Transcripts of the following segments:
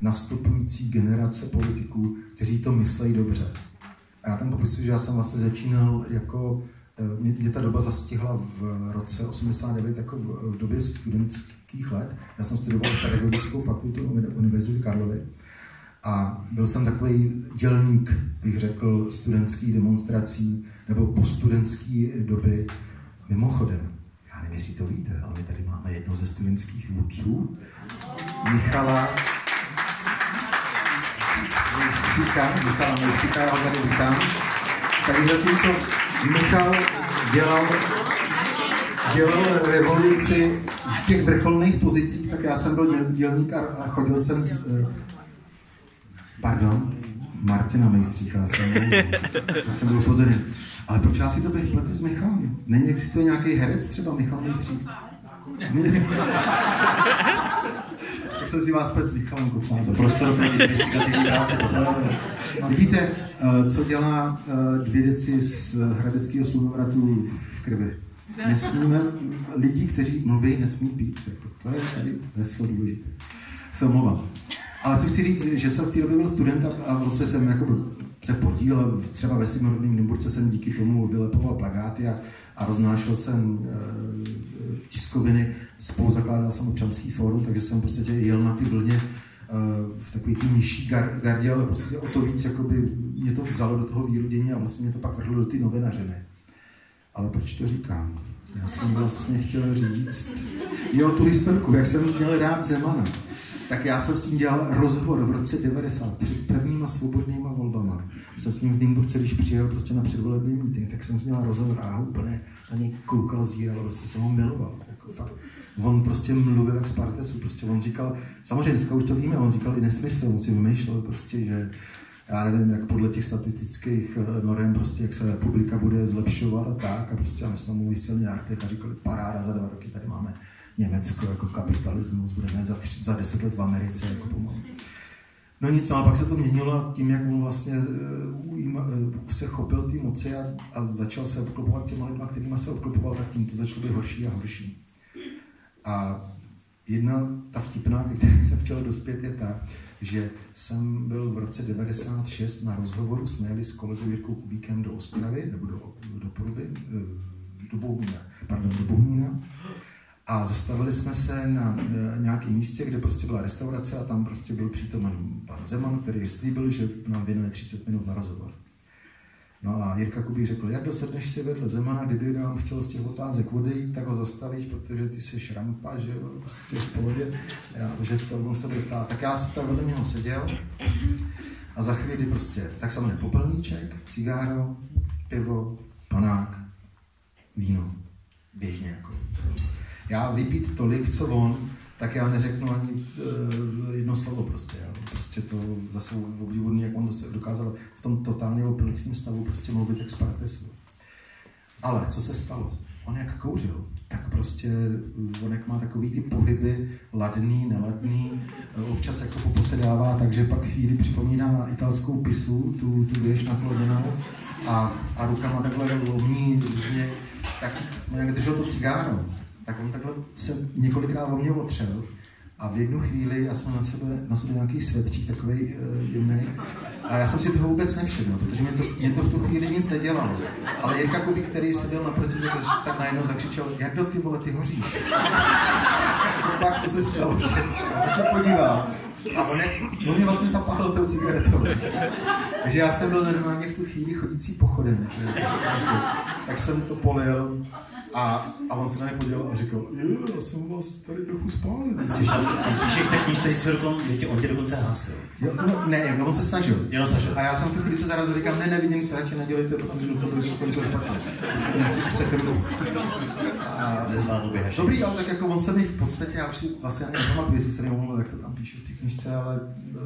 nastupující generace politiků, kteří to myslejí dobře. A já tam popisuju, že já jsem vlastně začínal jako, eh, mě, mě ta doba zastihla v roce 89 jako v, v době studentských let. Já jsem studoval pedagogickou fakultu Univerzity Karlovy a byl jsem takový dělník, bych řekl, studentských demonstrací nebo postudentské doby. Mimochodem, já nevím, jestli to víte, ale my tady máme jedno ze studentských vůdců, Michala Mejstříka, Michala Mejstříka, já ho tady vítám. Takže zatímco Michal dělal, dělal revoluci v těch vrcholných pozicích, tak já jsem byl dělník a chodil jsem z, eh, Pardon? Martina Mejstříka, jsem, jsem byl upozorněn. Ale proč já si to bych pletu s Michalem? Není existuje nějaký herec třeba Michal Mejstřík? Tak jsem si vás pět s Michalem Kocátem. Prostor pro investigativní práce. Víte, eh, co dělá eh, dvě deci z hradeckého slunovratu v krvi? Nesmíme, lidi, kteří mluví, nesmí pít. To je tady heslo důležité. Se omlouvám. Ale co chci říct, že jsem v té době byl student a vlastně jsem jako se podílel, třeba ve svým rodným Nymburce jsem díky tomu vylepoval plagáty a, a roznášel jsem e, tiskoviny, spolu zakládal jsem občanský fórum, takže jsem prostě jel na ty vlně e, v takové ty nižší gar, gardě, ale prostě o to víc jakoby, mě to vzalo do toho výrodění a vlastně mě to pak vrhlo do ty novinařiny. Ale proč to říkám? Já jsem vlastně chtěl říct, jo, tu historku, jak jsem měl rád Zemana tak já jsem s ním dělal rozhovor v roce 90, před prvníma svobodnýma volbama. Jsem s ním v Nymburce, když přijel prostě na předvolební meeting, tak jsem s ním dělal rozhovor a úplně na něj koukal, zíral, prostě jsem ho miloval. Jako fakt. On prostě mluvil jak z Partesu, prostě on říkal, samozřejmě dneska už to víme, on říkal i nesmysl, on si vymýšlel prostě, že já nevím, jak podle těch statistických eh, norm, prostě jak se republika bude zlepšovat a tak. A prostě a my jsme mu vysílali a říkali, paráda, za dva roky tady máme Německo jako kapitalismus, budeme za, za deset let v Americe jako pomalu. No nic, no a pak se to měnilo tím, jak on vlastně uh, se chopil té moci a, a začal se obklopovat těma lidma, kterými se obklopoval, tak tím to začalo být horší a horší. A jedna ta vtipná, které jsem chtěl dospět, je ta, že jsem byl v roce 96 na rozhovoru, jsme jeli s kolegou Jirkou Kubíkem do Ostravy, nebo do, do Poruby, eh, do Bohumína, pardon, do Bohumína a zastavili jsme se na e, nějakém místě, kde prostě byla restaurace a tam prostě byl přítomen pan Zeman, který slíbil, že nám věnuje 30 minut na rozhovor. No a Jirka Kubík řekl, jak dosedneš si vedle Zemana, kdyby nám chtěl z těch otázek odejít, tak ho zastavíš, protože ty jsi šrampa, že jo, prostě v pohodě, já, že to on se bude ptát. Tak já si tam vedle něho seděl a za chvíli prostě, tak samozřejmě popelníček, cigáro, pivo, panák, víno, běžně jako já vypít tolik, co on, tak já neřeknu ani uh, jedno slovo prostě. Já. Prostě to zase obdivuhodný, jak on dokázal v tom totálně opilickém stavu prostě mluvit jak Spartesu. Ale co se stalo? On jak kouřil, tak prostě on jak má takový ty pohyby ladný, neladný, občas jako poposedává, takže pak chvíli připomíná italskou pisu, tu, tu věž nakloněnou a, a rukama takhle lomí různě, tak jak držel to cigáro, tak on takhle se několikrát o mě otřel a v jednu chvíli já jsem na sebe, na sebe nějaký svetřík takový uh, eh, jemný a já jsem si toho vůbec nevšiml, protože mě to, mě to v tu chvíli nic nedělalo. Ale Jirka Kubík, který seděl naproti, tak najednou zakřičel, jak do ty vole, ty hoříš. to fakt to se stalo, já se podíval a on, on mě vlastně zapálil tou cigaretou. Takže já jsem byl normálně v tu chvíli chodící pochodem. Tak jsem to polil a, a on se na mě podíval a říkal, já jsem vás tady trochu spálil. Píšeš v té knížce, že tě, on tě dokonce hasil. Jo, no, ne, no, on se snažil. Jenom snažil. A já jsem v tu chvíli se zarazil, říkám, ne, nevidím se, radši nedělejte, protože to bude skončilo špatně. Se krvou. A nezvládl běhaš. Dobrý, ale tak jako on se mi v podstatě, já už si vlastně ani nepamatuju, jestli se nemluvil, jak to tam píšu v té knižce, ale e,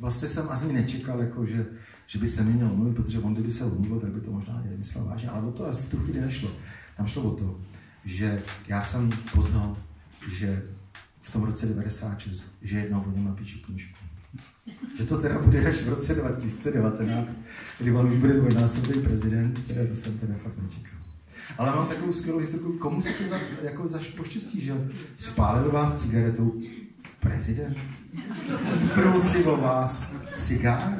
vlastně jsem asi nečekal, jako, že, že by se mi měl mluvit, protože on kdyby se omluvil, tak by to možná nemyslel vážně, ale o to v tu chvíli nešlo. Tam šlo o to, že já jsem poznal, že v tom roce 96, že jednou o něm napíšu knížku. Že to teda bude až v roce 2019, kdy on už bude dvojnásobný prezident, které to jsem teda fakt nečekal. Ale mám takovou skvělou historiku, komu se to za, jako za poštěstí, že spálil vás cigaretou prezident? Prosím o vás cigár.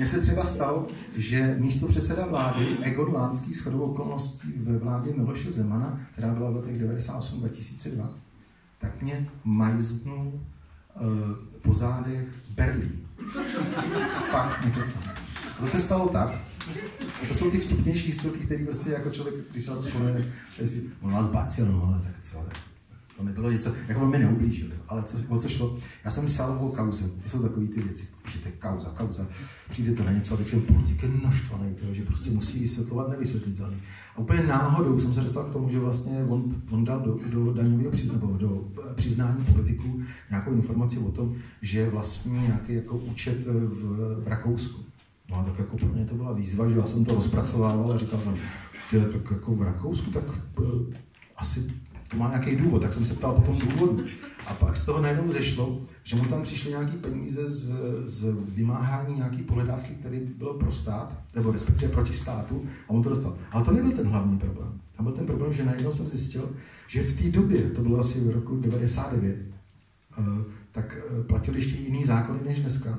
Mně se třeba stalo, že místo předseda vlády Egon Lánský s chodou okolností ve vládě Miloše Zemana, která byla v letech 98-2002, tak mě majznul uh, po zádech Berlín. Fakt nekecám. To se stalo tak, a to jsou ty vtipnější historky, které prostě jako člověk, když se na to vzpomene, on vás bacil, no ale tak co, to nebylo něco, jako on mi neublížil, ale co, o co šlo? Já jsem psal o kauze, to jsou takové ty věci, píšete kauza, kauza, přijde to na něco a teď ten politik je naštvaný, to, že prostě musí vysvětlovat nevysvětlitelný. A úplně náhodou jsem se dostal k tomu, že vlastně on, on dal do, do daňového přiznání, do eh, přiznání politiků nějakou informaci o tom, že je vlastně nějaký jako účet v, v Rakousku. No a tak jako pro mě to byla výzva, že já jsem to rozpracovával a říkal jsem, že tak jako v Rakousku, tak uh, asi to má nějaký důvod, tak jsem se ptal po tom důvodu. A pak z toho najednou zešlo, že mu tam přišly nějaké peníze z, z vymáhání nějaké pohledávky, které bylo pro stát, nebo respektive proti státu, a on to dostal. Ale to nebyl ten hlavní problém. Tam byl ten problém, že najednou jsem zjistil, že v té době, to bylo asi v roku 99, uh, eh, tak uh, platil ještě jiný zákony než dneska.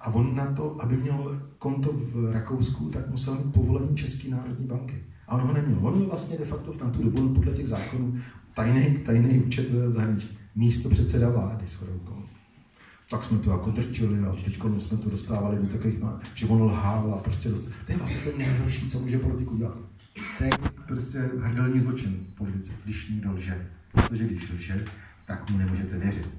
A on na to, aby měl konto v Rakousku, tak musel mít povolení České národní banky. A on ho neměl. On vlastně de facto na tu dobu podle těch zákonů tajný, tajný účet v zahraničí. Místo předseda vlády, s okolností. Tak jsme to jako drčili a teď jsme to dostávali do takových, že on lhal a prostě dostal. To je vlastně to nejhorší, co může politik udělat. To je prostě hrdelní zločin politice, když někdo lže. Protože když lže, tak mu nemůžete věřit.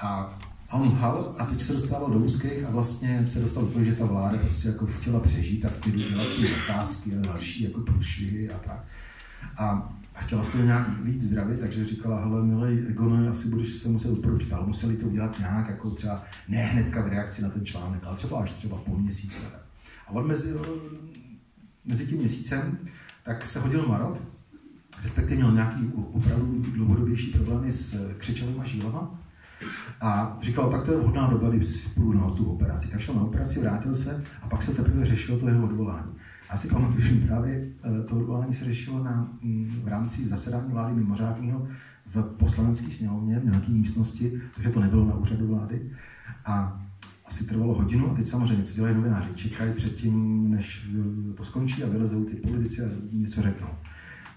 A a on lhal a teď se dostával do úzkých a vlastně se dostal do toho, že ta vláda prostě jako chtěla přežít a v dělat ty otázky a další jako průšvihy a tak. A chtěla z toho nějak víc zdravit, takže říkala, hele, milý Egone, asi budeš se muset upročit, ale museli to udělat nějak, jako třeba ne hnedka v reakci na ten článek, ale třeba až třeba po měsíci. A on mezi, mezi tím měsícem tak se hodil marot, respektive měl nějaký opravdu dlouhodobější problémy s křečelými žílama a říkal, tak to je vhodná doba, kdy půjdu na tu operaci. Tak šel na operaci, vrátil se a pak se teprve řešilo to jeho odvolání. Já si pamatuju, že právě eh, to odvolání se řešilo na, mm, v rámci zasedání vlády mimořádního v poslanecké sněmovně, v nějaké místnosti, takže to nebylo na úřadu vlády. A asi trvalo hodinu a teď samozřejmě, co dělají novináři, čekají předtím, než to skončí a vylezou ty politici a něco řeknou.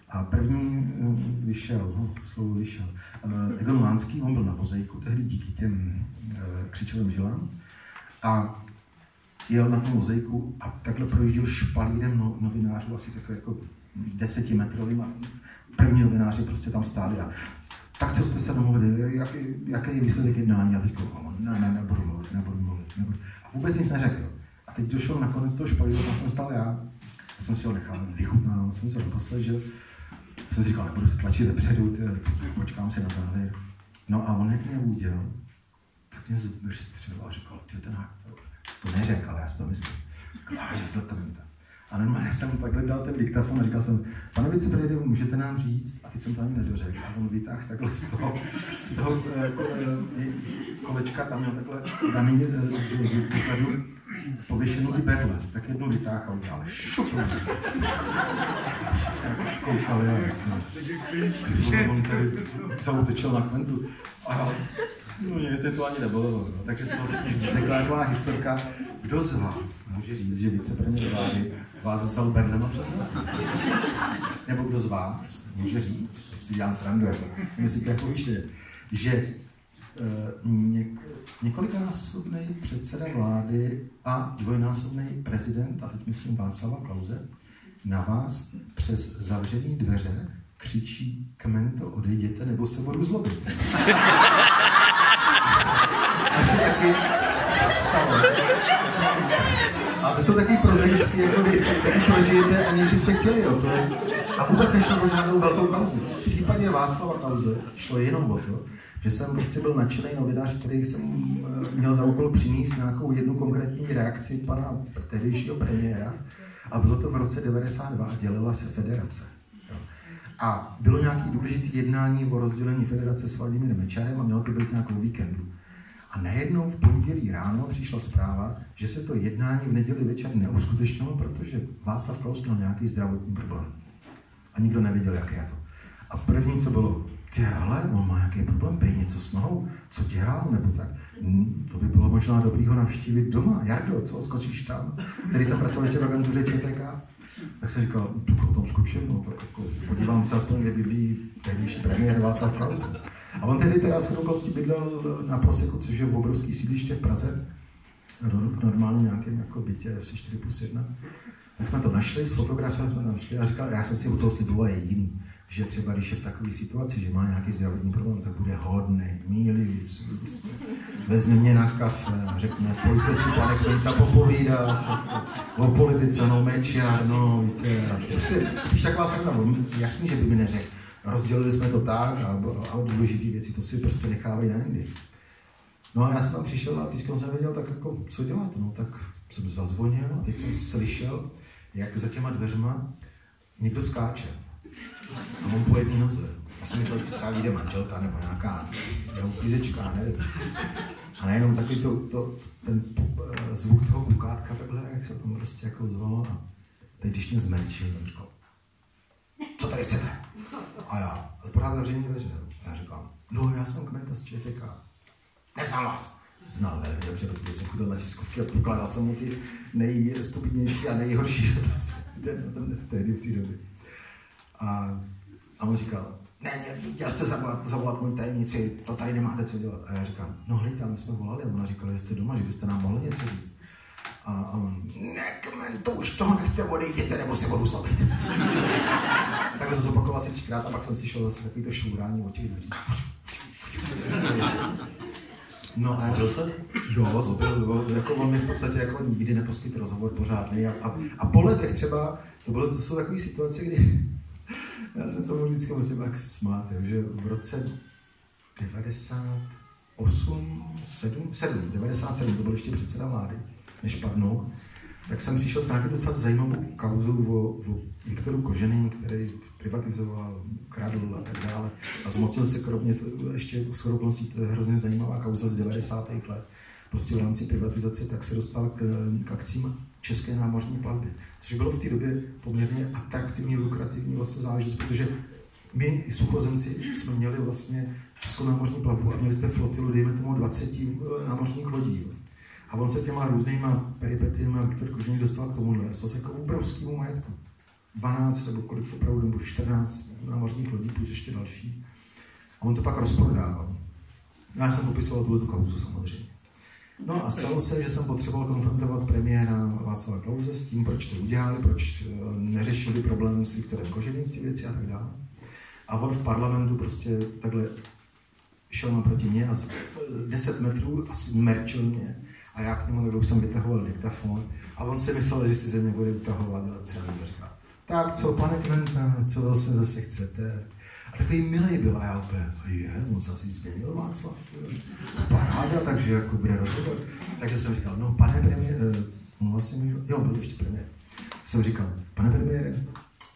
A první eh, vyšel, no, slovo vyšel, uh, Egon Lánský, on byl na vozejku tehdy díky těm křičovým žilám. A jel na tu mozaiku a takhle projížděl špalírem no, novinářů, asi takové jako desetimetrovým a první novináři prostě tam stáli a tak co jste se domluvili, jaký, jaký je výsledek jednání? A teď no, ne, ne, nebudu mluvit, nebudu mluvit, nebudu. A vůbec nic neřekl. A teď došel na konec toho špalíru, tam jsem stál já. Já jsem si ho nechal vychutnal, jsem si ho doposležil jsem si říkal, nebudu se tlačit dopředu, počkám si na závěr. No a on jak mě udělal, tak mě zbystřil a říkal, ty ten to neřekl, ale já si to myslím. Hajzl to A normálně jsem takhle dal ten diktafon a říkal jsem, pane vicepremiére, můžete nám říct, a teď jsem to ani nedořekl, a on vytáhl takhle z toho, z toho eh, kolečka, tam měl takhle daný eh, dozadu pověšený ty berle, tak jednou vytáhl a udělal šup. A on tady zautočil na kmentu. A no, mě se to ani nebylo. No. Takže z toho spíš vzekla taková historka. Kdo z vás může říct, že vicepremiér vlády vás vzal berlema přes Nebo kdo z vás může říct, si dělám srandu, jako, myslíte, jako že Eh, ně, několikanásobný předseda vlády a dvojnásobný prezident, a teď myslím Václava Klauze, na vás přes zavřené dveře křičí, kmento, odejděte, nebo se budu zlobit. Asi taky stalo. A to jsou taky prozaické jako věci, které prožijete, aniž byste chtěli. Jo. To. A vůbec nešlo o žádnou velkou kauzu. V případě Václava Klauze šlo jenom o to, že jsem prostě byl nadšený novinář, který jsem eh, měl za úkol přinést nějakou jednu konkrétní reakci pana tehdejšího premiéra a bylo to v roce 92 a dělila se federace. A bylo nějaký důležitý jednání o rozdělení federace s Vladimírem Mečarem a mělo to být nějakou víkendu. A najednou v pondělí ráno přišla zpráva, že se to jednání v neděli večer neuskutečnilo, protože Václav Klaus měl nějaký zdravotní problém. A nikdo nevěděl, jaké je to. A první, co bylo, ty ale, on má nějaký problém, prý něco s nohou, co dělá, nebo tak. Hm, to by bylo možná dobrý ho navštívit doma. Jardo, co, skočíš tam? Tady jsem pracoval ještě v agentuře ČTK. Tak jsem říkal, tu tam skočím, no, tak jako podívám se aspoň, kde bydlí tehdejší premiér Václav Klaus. A on tehdy teda s okolností bydlel na Proseku, což je v obrovský sídliště v Praze, v normálním nějakém jako bytě, asi 4 plus 1. Tak jsme to našli, s fotografem jsme to našli a říkal, já jsem si u toho sliboval jediný, že třeba když je v takové situaci, že má nějaký zdravotní problém, tak bude hodný, milý, prostě. vezme mě na kafe a řekne, pojďte si pane Klinta popovídat o politice, no Mečiar, no víte, prostě spíš taková sranda, jasný, že by mi neřekl. Rozdělili jsme to tak a, a důležité věci, to si prostě nechávají na jindy. No a já jsem tam přišel a teď jsem věděl, tak jako, co dělat, no tak jsem zazvonil a teď jsem slyšel, jak za těma dveřma někdo skáče. A on po jedné noze. Já jsem myslel, že třeba vyjde manželka nebo nějaká jeho klízečka, nevím. A nejenom takový to, to, ten uh, zvuk toho kukátka takhle, jak se tam prostě jako zvalo. A teď když mě zmenšil, tak říkal, co tady chcete? A já, pořád zavření dveře. A já říkám, no já jsem kmenta z ČTK. Neznám vás. Znal velmi dobře, protože jsem chodil na tiskovky a pokládal jsem mu ty nejstupidnější a nejhorší dotazy. Ten, ten, tehdy v té době. A, a on říkal, ne, ne, já jste zavolat, zavolat můj tajemnici, to tady nemáte co dělat. A já říkám, no hlejte, my jsme volali a ona říkala, že jste doma, že byste nám mohli něco říct. A, a on, ne, kmen, to už toho nechte, odejděte, nebo se budu zlobit. Takhle to zopakoval asi třikrát a pak jsem si šel zase takový to šourání od těch dveří. No a zlobil se? Jo, zlobil, jako on mi v podstatě jako nikdy neposkytl rozhovor pořádný a, a, a po letech třeba, to, bylo, to jsou takové situace, kdy já jsem tomu vždycky musím tak smát, jo, že v roce 98, 7, 7, 97, to byl ještě předseda vlády, než padnou, tak jsem přišel s nějakou docela zajímavou kauzou o, o Viktoru Koženým, který privatizoval, kradl a tak dále. A zmocnil se kromě to, ještě s to je hrozně zajímavá kauza z 90. let. Prostě v rámci privatizace tak se dostal k, k akcím české námořní plavby, což bylo v té době poměrně atraktivní, lukrativní vlastně záležitost, protože my, suchozemci, jsme měli vlastně českou námořní plavbu a měli jsme flotilu, dejme tomu, 20 eh, námořních lodí. A on se těma různýma peripetiemi, Viktor Kožený dostal k tomuhle, to se jako obrovskému majetku. 12 nebo kolik opravdu, nebo 14 námořních lodí, plus ještě další. A on to pak rozprodával. Já jsem popisoval tuhle kauzu samozřejmě. No a stalo se, že jsem potřeboval konfrontovat premiéra Václava Klauze s tím, proč to udělali, proč eh, neřešili problém s Viktorem Koženým těch věci a tak dále. A on v parlamentu prostě takhle šel naproti mě a 10 metrů a smerčil mě. A já k němu takhle jsem vytahoval diktafon a on si myslel, že si ze mě bude vytahovat dělat celý tak co, pane Kventa, co vlastně zase chcete? A takový milý byl a já úplně, je, on se asi změnil Václav, paráda, takže jako bude rozhodovat. Takže jsem říkal, no pane premiér, no vlastně mi, jo, byl ještě premiér. Jsem říkal, pane premiére,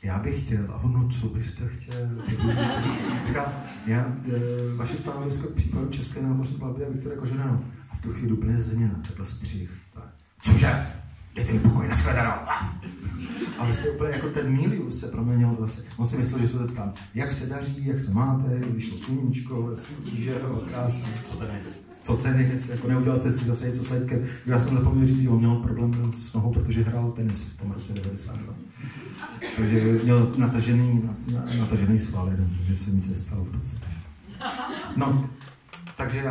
já bych chtěl, a on, no co byste chtěl? Říkal, já, e, vaše stanovisko k případu České námořní plavby a Viktora Koženého. A v tu chvíli úplně změna, takhle střih. Tak. Cože? Dejte mi pokoj, nashledanou. A vy jste úplně jako ten Milius se proměnil zase. On si myslel, že se zeptám, jak se daří, jak se máte, vyšlo sluníčko, že krásně. Co tenis? Co tenis, jako neudělal jste si zase něco s. Já jsem zapomněl říct, že on měl problém s nohou, protože hrál tenis v tom roce 92. Takže měl natažený, natažený sval, že se nic nestalo v podstatě. No, takže já